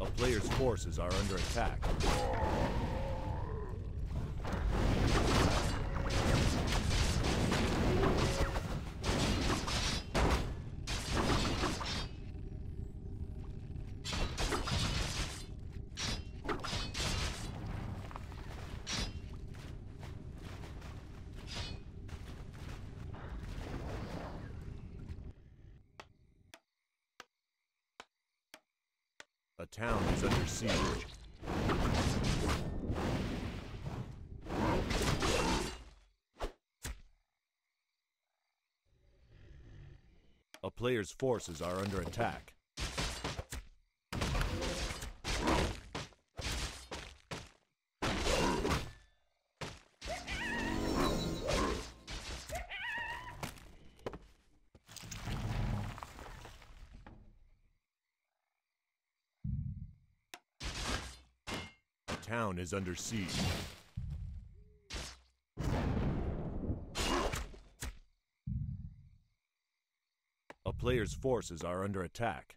A player's forces are under attack. Is under siege. A player's forces are under attack. Is under siege. A player's forces are under attack.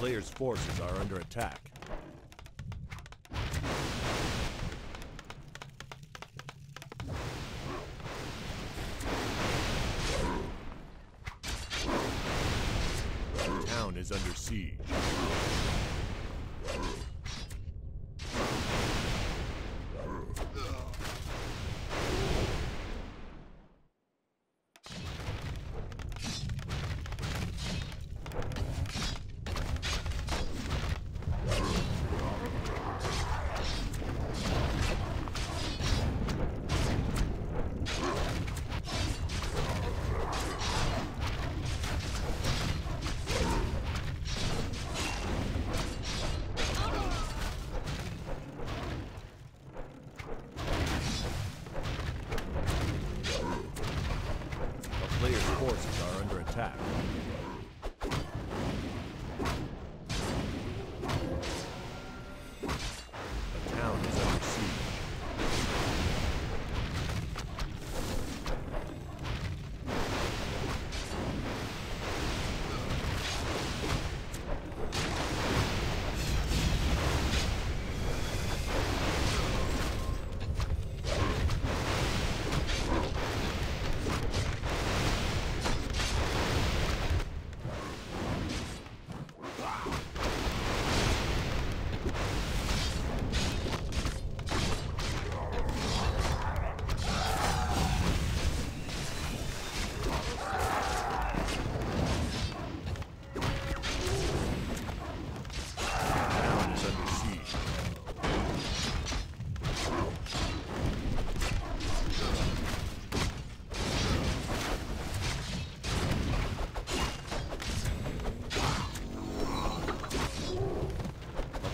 Player's forces are under attack. The town is under siege. A player's forces are under attack.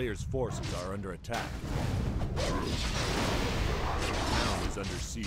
A player's forces are under attack. The town is under siege.